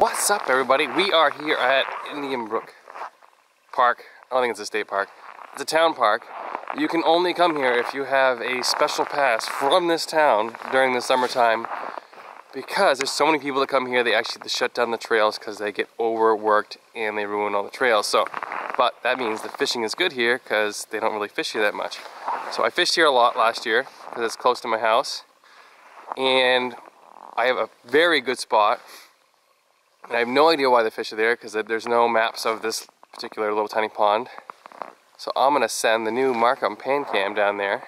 What's up everybody? We are here at Indian Brook Park. I don't think it's a state park. It's a town park. You can only come here if you have a special pass from this town during the summertime because there's so many people that come here they actually shut down the trails because they get overworked and they ruin all the trails. So, but that means the fishing is good here because they don't really fish here that much. So I fished here a lot last year because it's close to my house and I have a very good spot and I have no idea why the fish are there because there's no maps of this particular little tiny pond. So I'm gonna send the new Marcum pan cam down there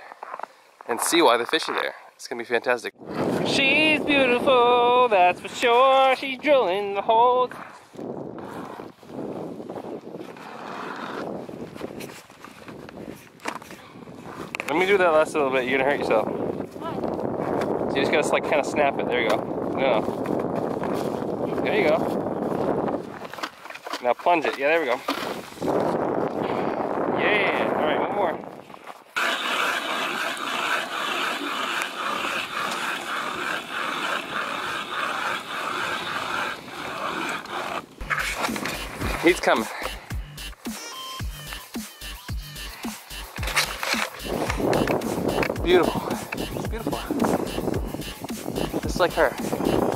and see why the fish are there. It's gonna be fantastic. She's beautiful, that's for sure. She's drilling the holes. Let me do that last little bit. You're gonna hurt yourself. So you just gotta like kind of snap it. There you go. No. There you go. Now plunge it. Yeah, there we go. Yeah. All right, one more. He's coming. Beautiful. Beautiful. Just like her.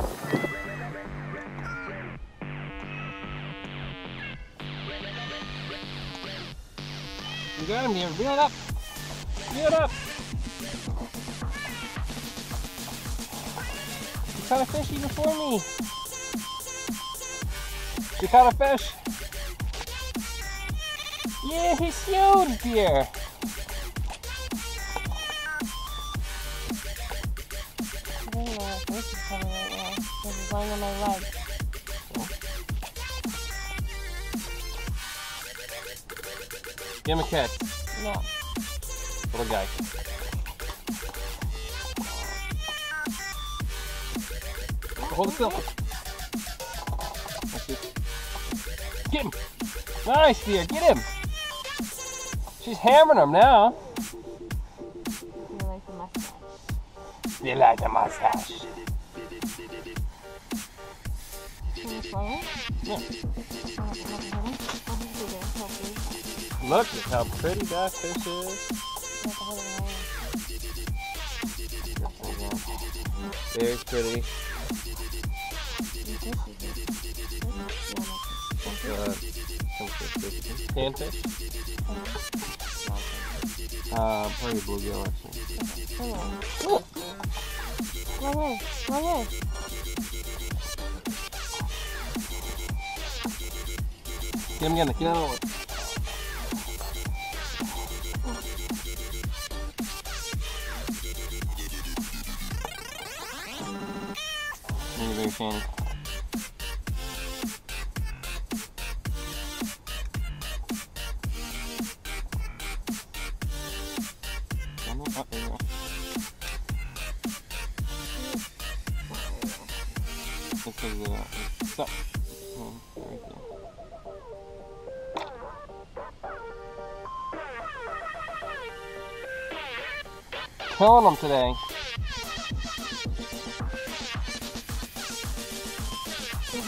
You got him here. Reel it up. Reel it up. You caught a fish even for me. You caught a fish. Yeah, he's huge dear. This is coming right now. This is lying on my leg. Give him a catch. No. Little guy. Hold it still. Get him. Nice, dear. Get him. She's hammering him now. You like the mustache. You like the mustache. Can you swing? Yeah. Look at how pretty that fish is. You have to hold it higher. Very pretty. You fish is it. Uh. Panfish? Uh, probably bluegill actually. Come on. Right here. Right here. Get him again. Get another there. Killing them today.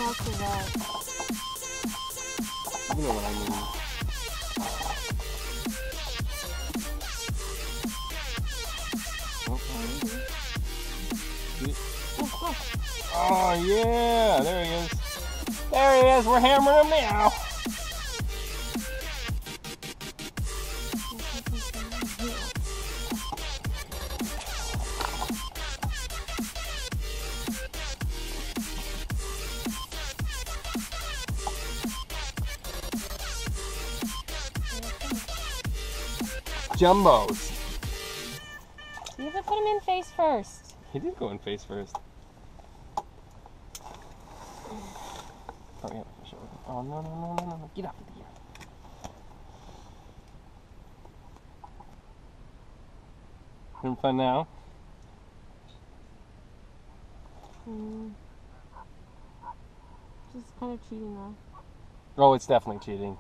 Out. You know what I mean. Oh yeah, there he is. There he is. We're hammering him now. Jumbos. You have to put him in face first. He did go in face first. Oh yeah. Oh no no no no no no! Get off of here. Having fun now? Mm. Just kind of cheating though. Oh, it's definitely cheating.